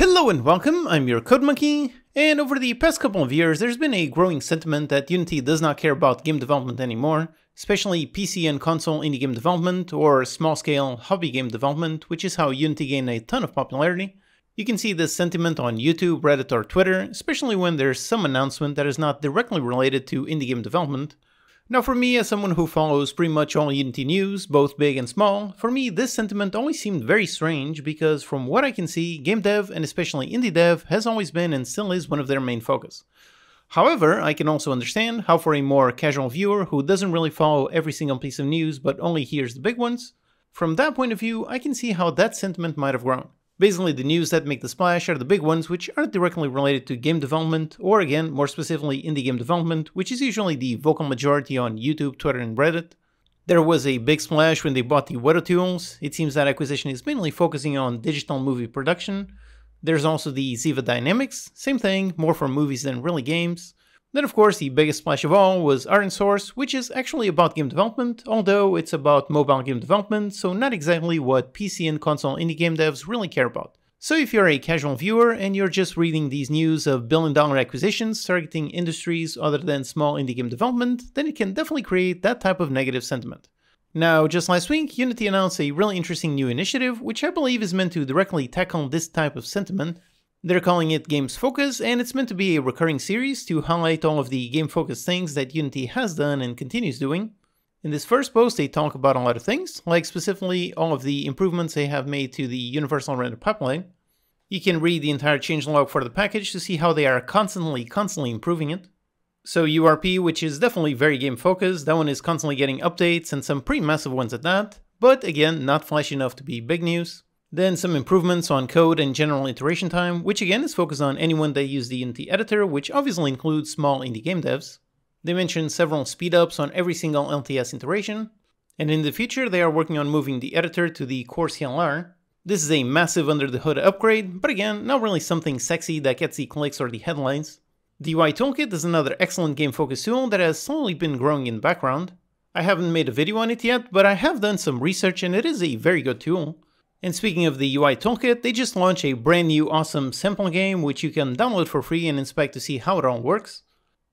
Hello and welcome, I'm your Code Monkey, and over the past couple of years there's been a growing sentiment that Unity does not care about game development anymore, especially PC and console indie game development or small-scale hobby game development, which is how Unity gained a ton of popularity. You can see this sentiment on YouTube, Reddit or Twitter, especially when there's some announcement that is not directly related to indie game development, now for me, as someone who follows pretty much all Unity news, both big and small, for me this sentiment always seemed very strange because from what I can see, game dev and especially indie dev has always been and still is one of their main focus. However, I can also understand how for a more casual viewer who doesn't really follow every single piece of news but only hears the big ones, from that point of view I can see how that sentiment might have grown. Basically, the news that make the splash are the big ones which aren't directly related to game development, or again, more specifically indie game development, which is usually the vocal majority on YouTube, Twitter, and Reddit. There was a big splash when they bought the Weta tools. It seems that acquisition is mainly focusing on digital movie production. There's also the Ziva Dynamics, same thing, more for movies than really games. Then of course the biggest splash of all was ironSource, which is actually about game development, although it's about mobile game development, so not exactly what PC and console indie game devs really care about. So if you're a casual viewer and you're just reading these news of billion dollar acquisitions targeting industries other than small indie game development, then it can definitely create that type of negative sentiment. Now, just last week, Unity announced a really interesting new initiative, which I believe is meant to directly tackle this type of sentiment, they're calling it Games Focus, and it's meant to be a recurring series to highlight all of the game focused things that Unity has done and continues doing. In this first post, they talk about a lot of things, like specifically all of the improvements they have made to the Universal Render Pipeline. You can read the entire changelog for the package to see how they are constantly, constantly improving it. So URP, which is definitely very game focused, that one is constantly getting updates and some pretty massive ones at that, but again, not flashy enough to be big news. Then some improvements on code and general iteration time, which again is focused on anyone that use the Unity editor, which obviously includes small indie game devs. They mentioned several speedups on every single LTS iteration, and in the future they are working on moving the editor to the core CLR. This is a massive under the hood upgrade, but again, not really something sexy that gets the clicks or the headlines. The UI Toolkit is another excellent game focus tool that has slowly been growing in the background. I haven't made a video on it yet, but I have done some research and it is a very good tool. And speaking of the UI Toolkit, they just launched a brand new awesome sample game which you can download for free and inspect to see how it all works.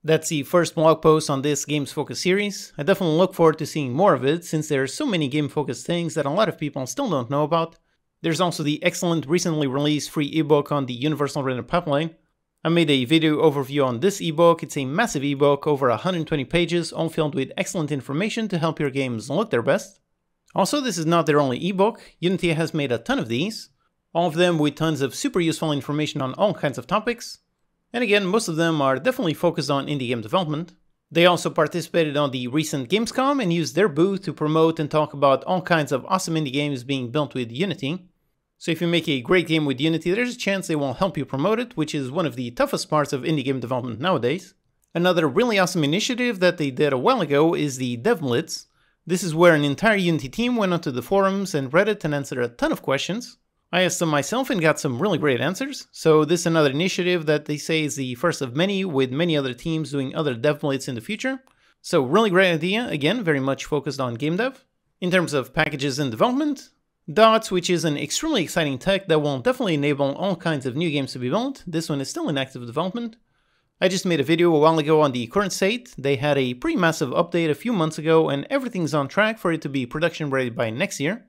That's the first blog post on this Games Focus series. I definitely look forward to seeing more of it since there are so many game focused things that a lot of people still don't know about. There's also the excellent recently released free ebook on the Universal Render Pipeline. I made a video overview on this ebook. It's a massive ebook, over 120 pages, all filled with excellent information to help your games look their best. Also, this is not their only ebook. Unity has made a ton of these, all of them with tons of super useful information on all kinds of topics. And again, most of them are definitely focused on indie game development. They also participated on the recent Gamescom and used their booth to promote and talk about all kinds of awesome indie games being built with Unity. So if you make a great game with Unity, there's a chance they will help you promote it, which is one of the toughest parts of indie game development nowadays. Another really awesome initiative that they did a while ago is the Dev Blitz, this is where an entire Unity team went onto the forums and Reddit and answered a ton of questions. I asked them myself and got some really great answers, so this is another initiative that they say is the first of many with many other teams doing other dev blitz in the future. So really great idea, again, very much focused on game dev. In terms of packages and development, Dots, which is an extremely exciting tech that will definitely enable all kinds of new games to be built, this one is still in active development. I just made a video a while ago on the current state. They had a pretty massive update a few months ago and everything's on track for it to be production ready by next year.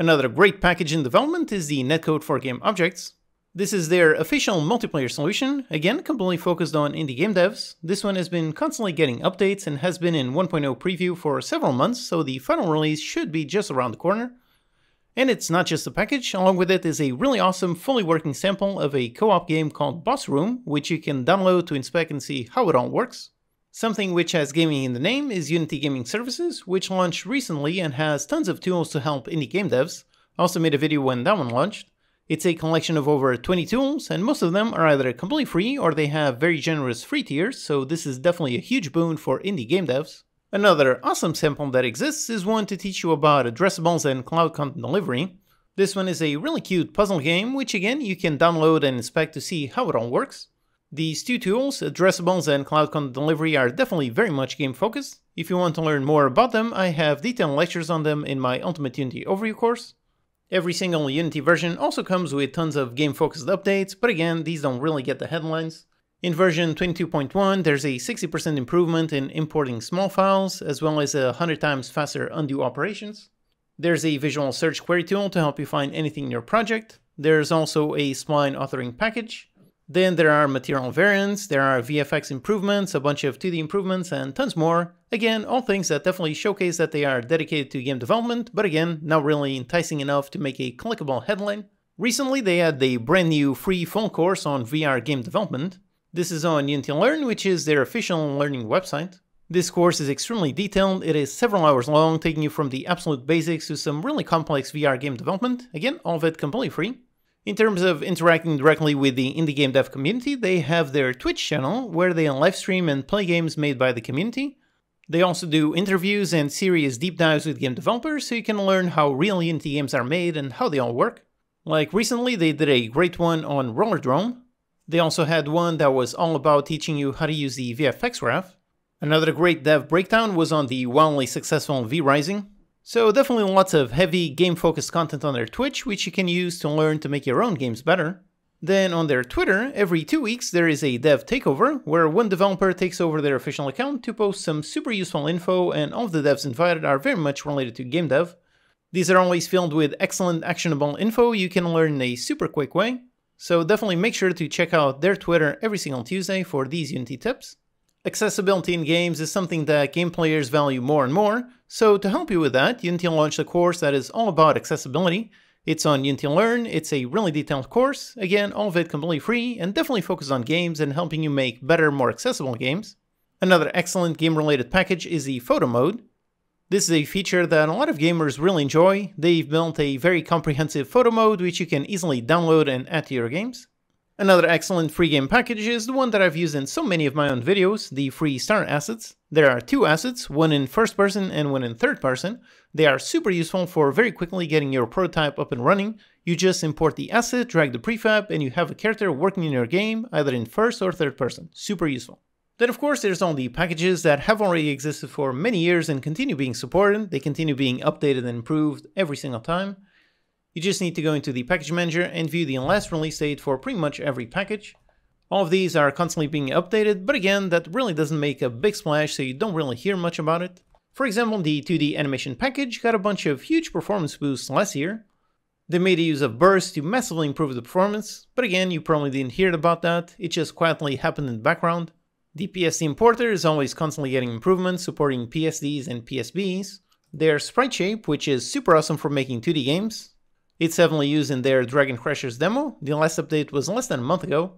Another great package in development is the netcode for game objects. This is their official multiplayer solution, again completely focused on indie game devs. This one has been constantly getting updates and has been in 1.0 preview for several months, so the final release should be just around the corner. And it's not just a package, along with it is a really awesome fully working sample of a co-op game called Boss Room, which you can download to inspect and see how it all works. Something which has gaming in the name is Unity Gaming Services, which launched recently and has tons of tools to help indie game devs. I also made a video when that one launched. It's a collection of over 20 tools, and most of them are either completely free or they have very generous free tiers, so this is definitely a huge boon for indie game devs. Another awesome sample that exists is one to teach you about addressables and cloud content delivery. This one is a really cute puzzle game, which again you can download and inspect to see how it all works. These two tools, addressables and cloud content delivery, are definitely very much game focused. If you want to learn more about them, I have detailed lectures on them in my Ultimate Unity Overview course. Every single Unity version also comes with tons of game-focused updates, but again, these don't really get the headlines. In version 22.1, there's a 60% improvement in importing small files, as well as a 100 times faster undo operations. There's a visual search query tool to help you find anything in your project. There's also a spline authoring package. Then there are material variants, there are VFX improvements, a bunch of 2D improvements, and tons more. Again, all things that definitely showcase that they are dedicated to game development, but again, not really enticing enough to make a clickable headline. Recently, they had a brand new free full course on VR game development. This is on Unity Learn, which is their official learning website. This course is extremely detailed, it is several hours long, taking you from the absolute basics to some really complex VR game development. Again, all of it completely free. In terms of interacting directly with the indie game dev community, they have their Twitch channel where they live stream and play games made by the community. They also do interviews and serious deep dives with game developers so you can learn how real Unity games are made and how they all work. Like recently, they did a great one on Rollerdrome. They also had one that was all about teaching you how to use the VFX graph. Another great dev breakdown was on the wildly successful V-Rising. So definitely lots of heavy game-focused content on their Twitch, which you can use to learn to make your own games better. Then on their Twitter, every two weeks there is a dev takeover, where one developer takes over their official account to post some super useful info and all of the devs invited are very much related to game dev. These are always filled with excellent actionable info you can learn in a super quick way, so definitely make sure to check out their Twitter every single Tuesday for these Unity tips. Accessibility in games is something that game players value more and more, so to help you with that, Unity launched a course that is all about accessibility. It's on Unity Learn, it's a really detailed course, again, all of it completely free, and definitely focused on games and helping you make better, more accessible games. Another excellent game-related package is the photo mode. This is a feature that a lot of gamers really enjoy. They've built a very comprehensive photo mode which you can easily download and add to your games. Another excellent free game package is the one that I've used in so many of my own videos, the free starter assets. There are two assets, one in first person and one in third person. They are super useful for very quickly getting your prototype up and running. You just import the asset, drag the prefab, and you have a character working in your game, either in first or third person. Super useful. Then of course there's all the packages that have already existed for many years and continue being supported. They continue being updated and improved every single time. You just need to go into the package manager and view the last release date for pretty much every package. All of these are constantly being updated, but again, that really doesn't make a big splash, so you don't really hear much about it. For example, the 2D animation package got a bunch of huge performance boosts last year. They made use of bursts to massively improve the performance, but again, you probably didn't hear about that, it just quietly happened in the background. The PSD importer is always constantly getting improvements, supporting PSDs and PSBs. their Sprite Shape, which is super awesome for making 2D games. It's heavily used in their Dragon Crashers demo. The last update was less than a month ago.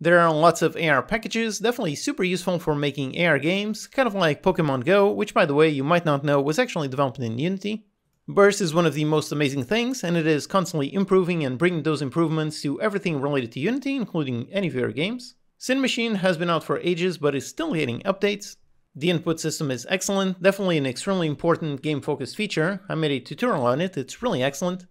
There are lots of AR packages, definitely super useful for making AR games, kind of like Pokemon Go, which by the way you might not know was actually developed in Unity. Burst is one of the most amazing things, and it is constantly improving and bringing those improvements to everything related to Unity, including any of your games. Cinemachine has been out for ages, but is still getting updates. The input system is excellent, definitely an extremely important game-focused feature. I made a tutorial on it, it's really excellent.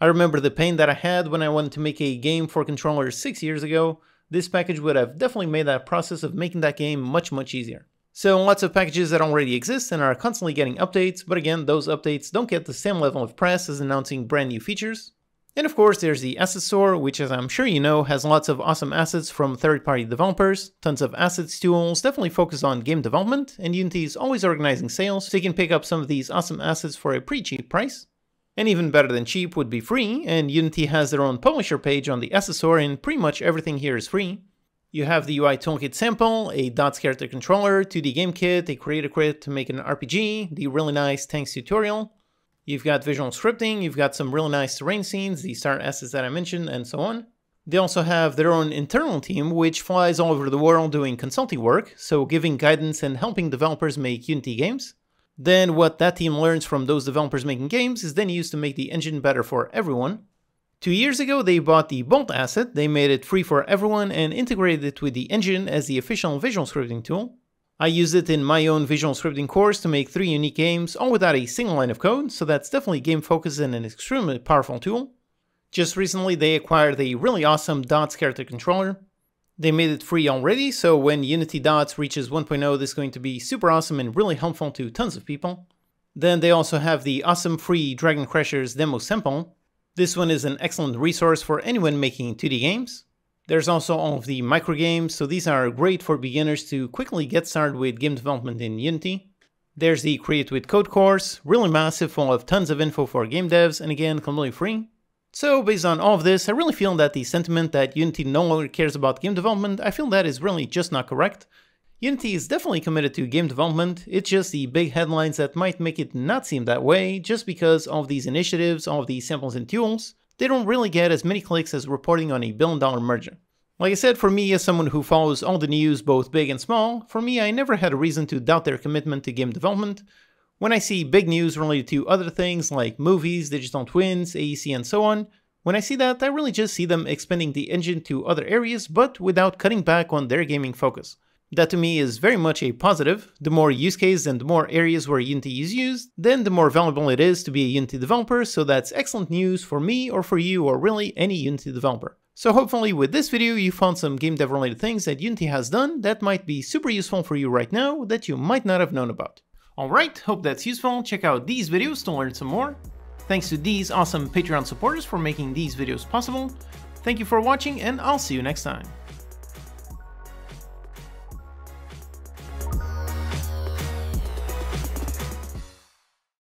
I remember the pain that I had when I wanted to make a game for controllers 6 years ago. This package would have definitely made that process of making that game much much easier. So lots of packages that already exist and are constantly getting updates, but again, those updates don't get the same level of press as announcing brand new features. And of course, there's the Asset Store, which as I'm sure you know, has lots of awesome assets from third-party developers, tons of assets tools, definitely focused on game development, and Unity is always organizing sales, so you can pick up some of these awesome assets for a pretty cheap price. And even better than cheap would be free, and Unity has their own publisher page on the Store and pretty much everything here is free. You have the UI Toolkit sample, a dots character controller, 2D game kit, a creator kit to make an RPG, the really nice tanks tutorial. You've got visual scripting, you've got some really nice terrain scenes, the starter assets that I mentioned, and so on. They also have their own internal team, which flies all over the world doing consulting work, so giving guidance and helping developers make Unity games. Then what that team learns from those developers making games is then used to make the engine better for everyone. Two years ago, they bought the Bolt asset, they made it free for everyone and integrated it with the engine as the official visual scripting tool. I used it in my own visual scripting course to make three unique games, all without a single line of code, so that's definitely game focused and an extremely powerful tool. Just recently, they acquired a really awesome Dots character controller. They made it free already, so when Unity Dots reaches 1.0, this is going to be super awesome and really helpful to tons of people. Then they also have the awesome free Dragon Crashers demo sample. This one is an excellent resource for anyone making 2D games. There's also all of the microgames, so these are great for beginners to quickly get started with game development in Unity. There's the Create with Code course, really massive, full of tons of info for game devs, and again, completely free. So based on all of this, I really feel that the sentiment that Unity no longer cares about game development, I feel that is really just not correct. Unity is definitely committed to game development, it's just the big headlines that might make it not seem that way, just because of these initiatives, all of these samples and tools, they don't really get as many clicks as reporting on a billion dollar merger. Like I said, for me as someone who follows all the news both big and small, for me I never had a reason to doubt their commitment to game development. When I see big news related to other things like movies, digital twins, AEC and so on, when I see that I really just see them expanding the engine to other areas but without cutting back on their gaming focus. That to me is very much a positive. The more use cases and the more areas where Unity is used, then the more valuable it is to be a Unity developer, so that's excellent news for me or for you or really any Unity developer. So hopefully with this video you found some game dev related things that Unity has done that might be super useful for you right now that you might not have known about. Alright, hope that's useful, check out these videos to learn some more. Thanks to these awesome Patreon supporters for making these videos possible. Thank you for watching and I'll see you next time.